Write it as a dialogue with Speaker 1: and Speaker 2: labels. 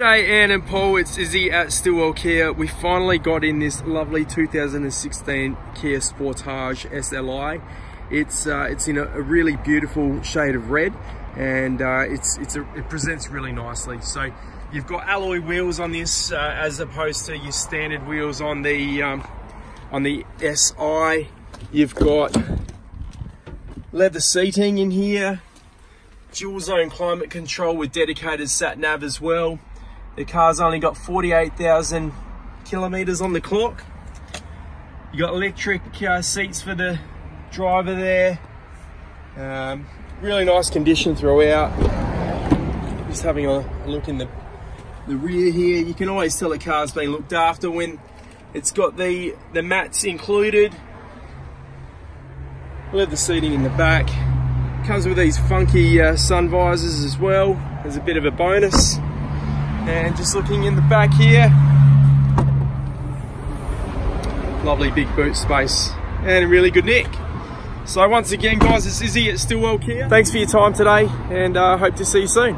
Speaker 1: Hey Anne and Paul, it's Izzy at Stillwell Kia. We finally got in this lovely 2016 Kia Sportage SLI. It's uh, it's in a, a, really beautiful shade of red and uh, it's it's a, it presents really nicely. So you've got alloy wheels on this uh, as opposed to your standard wheels on the um, on the SI. You've got leather seating in here, dual zone climate control with dedicated sat nav as well. The car's only got 48,000 kilometers on the clock. You got electric uh, seats for the driver there. Um, really nice condition throughout. Just having a, look in the, the rear here. You can always tell the car's been looked after when it's got the, the mats included. Leather seating in the back. Comes with these funky uh, sun visors as well. There's a bit of a bonus. And just looking in the back here, lovely big boot space and a really good neck. So once again guys, it's Izzy at Stillwell Kia. Thanks for your time today and uh, hope to see you soon.